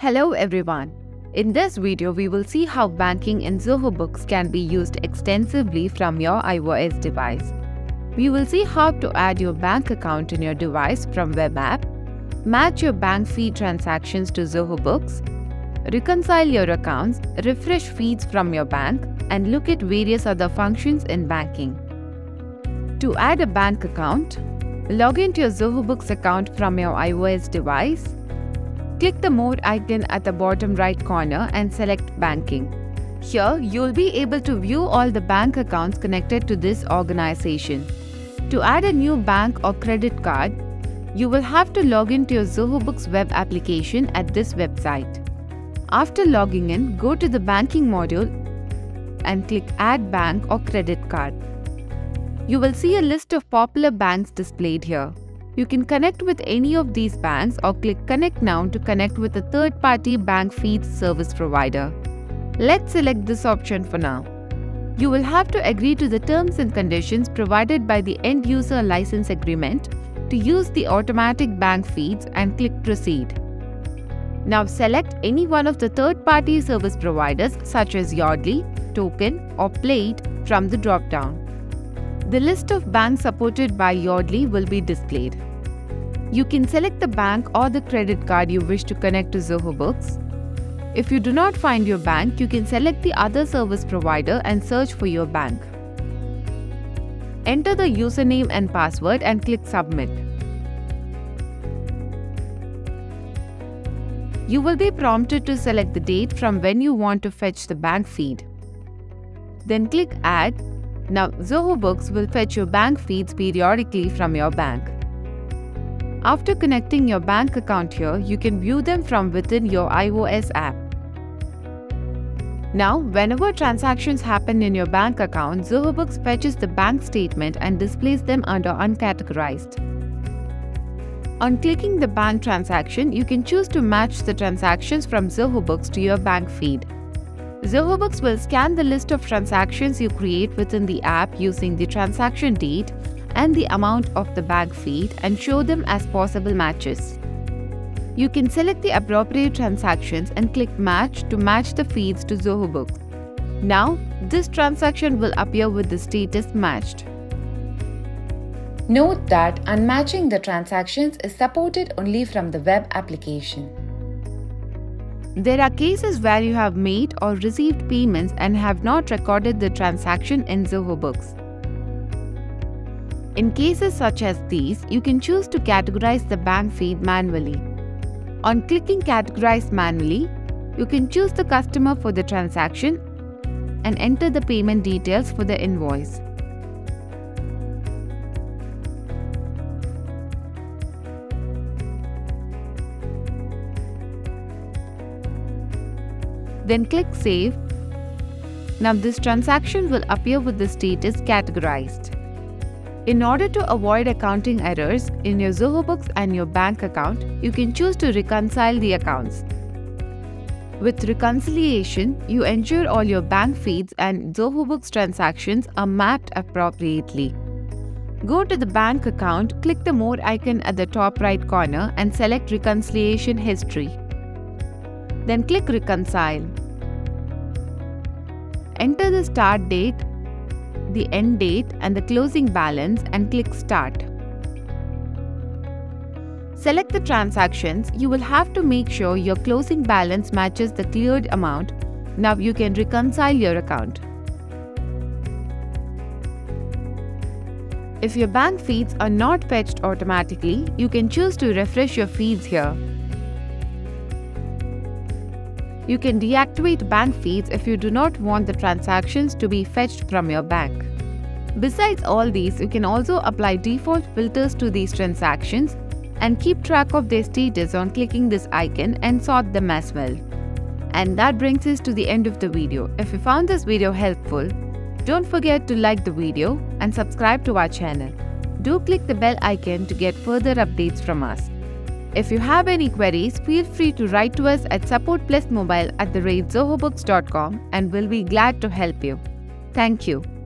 Hello everyone. In this video, we will see how banking in Zoho Books can be used extensively from your iOS device. We will see how to add your bank account in your device from web app, match your bank feed transactions to Zoho Books, reconcile your accounts, refresh feeds from your bank, and look at various other functions in banking. To add a bank account, log into your Zoho Books account from your iOS device Click the More icon at the bottom right corner and select Banking. Here, you'll be able to view all the bank accounts connected to this organization. To add a new bank or credit card, you will have to log into your Zoho Books web application at this website. After logging in, go to the Banking module and click Add Bank or Credit Card. You will see a list of popular banks displayed here. You can connect with any of these banks or click Connect Now to connect with a third-party bank feeds service provider. Let's select this option for now. You will have to agree to the terms and conditions provided by the end user license agreement to use the automatic bank feeds and click Proceed. Now select any one of the third-party service providers such as Yodlee, Token or Plaid from the drop-down. The list of banks supported by Yodlee will be displayed. You can select the bank or the credit card you wish to connect to Zoho Books. If you do not find your bank, you can select the other service provider and search for your bank. Enter the username and password and click Submit. You will be prompted to select the date from when you want to fetch the bank feed. Then click Add. Now Zoho Books will fetch your bank feeds periodically from your bank. After connecting your bank account here, you can view them from within your iOS app. Now, whenever transactions happen in your bank account, Books fetches the bank statement and displays them under Uncategorized. On clicking the bank transaction, you can choose to match the transactions from Zoho Books to your bank feed. Zoho Books will scan the list of transactions you create within the app using the transaction date and the amount of the bank feed and show them as possible matches. You can select the appropriate transactions and click Match to match the feeds to Zoho Books. Now, this transaction will appear with the status matched. Note that unmatching the transactions is supported only from the web application. There are cases where you have made or received payments and have not recorded the transaction in Zoho Books. In cases such as these, you can choose to categorize the bank feed manually. On clicking Categorize manually, you can choose the customer for the transaction and enter the payment details for the invoice. Then click Save. Now this transaction will appear with the status categorized. In order to avoid accounting errors in your Zoho Books and your bank account, you can choose to reconcile the accounts. With reconciliation, you ensure all your bank feeds and Zoho Books transactions are mapped appropriately. Go to the bank account, click the More icon at the top right corner and select Reconciliation History. Then click Reconcile. Enter the start date the end date and the closing balance and click Start. Select the transactions. You will have to make sure your closing balance matches the cleared amount. Now you can reconcile your account. If your bank feeds are not fetched automatically, you can choose to refresh your feeds here. You can deactivate bank feeds if you do not want the transactions to be fetched from your bank. Besides all these, you can also apply default filters to these transactions and keep track of their status on clicking this icon and sort them as well. And that brings us to the end of the video. If you found this video helpful, don't forget to like the video and subscribe to our channel. Do click the bell icon to get further updates from us. If you have any queries, feel free to write to us at supportplusmobile at the and we'll be glad to help you. Thank you.